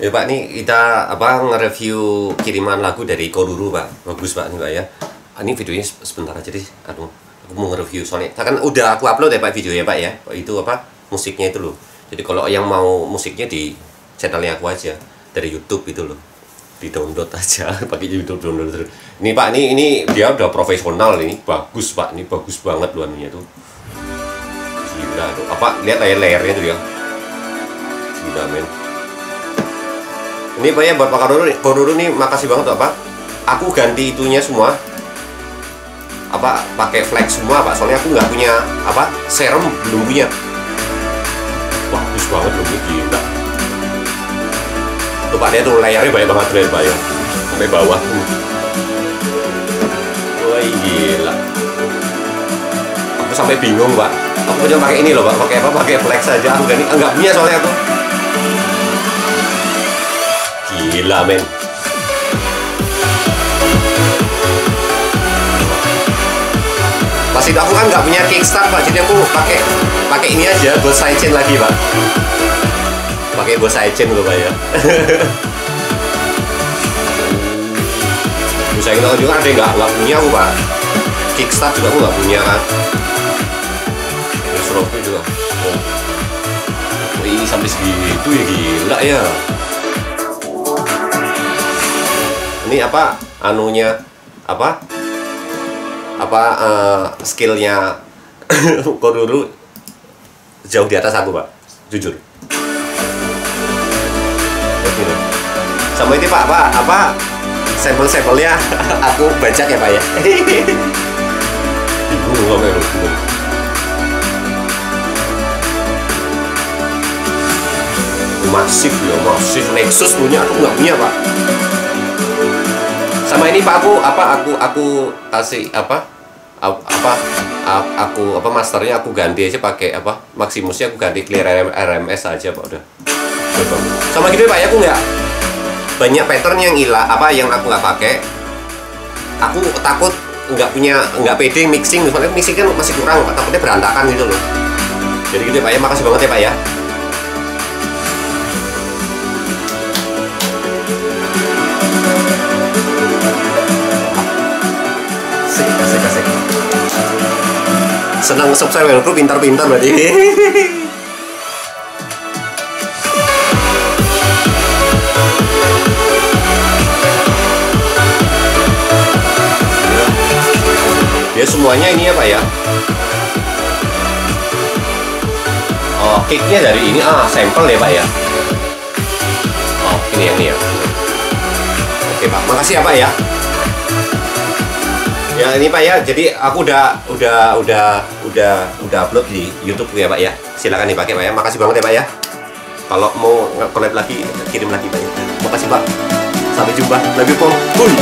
Ya Pak, nih kita apa nge-review kiriman lagu dari Koruru Pak. Bagus Pak nih Pak ya. Ah, Ini videonya se- sebentar aja deh. Aduh, aku mau nge-review soalnya. Kan udah aku upload ya Pak video ya Pak ya. Itu apa musiknya itu loh. Jadi kalau yang mau musiknya di channelnya aku aja dari YouTube itu loh. Di download aja pakai YouTube download terus. Ini Pak, ini ini dia udah profesional ini. Bagus Pak, ini bagus banget loh anunya tuh. Gila tuh. Apa lihat layar-layarnya tuh ya. Gila men. Ini Pak ya buat Pak Koruru, Koruru nih makasih banget tuh, Pak. Aku ganti itunya semua. Apa pakai flex semua Pak? Soalnya aku nggak punya apa serum belum punya. Bagus banget loh gila. Tuh Pak dia tuh layarnya banyak banget tuh Pak ya. Sampai bawah tuh. Wah gila. Aku sampai bingung Pak. Aku coba pakai ini loh Pak. Pakai apa? Pakai flex aja. Aku ganti. Enggak punya soalnya aku. Gila men. Pas itu aku kan nggak punya kickstart pak. Jadi aku pakai pakai ini aja buat sidechain lagi pak. Pakai buat sidechain loh pak ya. Bisa kita juga ada nggak nggak punya aku pak. Kickstart juga aku nggak punya kan Terus juga oh. Wih sampai segitu ya gila ya ini apa anunya apa? Apa eh, skillnya Koruru jauh di atas aku pak. Jujur. Sama ini pak apa apa? Sampel-sampelnya aku bajak ya pak ya? Ya bingung masif ya masif. Nexus punya aku nggak punya pak sama ini pak aku apa aku aku kasih apa ap- apa aku apa masternya aku ganti aja pakai apa Maximusnya aku ganti clear RM, RMS aja pak udah. Sama gitu ya, pak ya aku nggak banyak pattern yang hilang apa yang aku nggak pakai. Aku takut nggak punya nggak pede mixing soalnya mixing kan masih kurang pak takutnya berantakan gitu loh. Jadi gitu ya pak ya makasih banget ya pak ya senang subscribe kru pintar-pintar berarti. Dia semuanya ini apa ya? Oh kicknya dari ini. Ah sampel ya pak ya? Oh ini yang ini ya. Oke pak. Makasih ya pak ya. Ya ini Pak ya, jadi aku udah udah udah udah udah upload di YouTube ya Pak ya. Silakan dipakai Pak ya. Makasih banget ya Pak ya. Kalau mau collab lagi kirim lagi Pak ya. Makasih Pak. Sampai jumpa. Lagi Pom. Bun.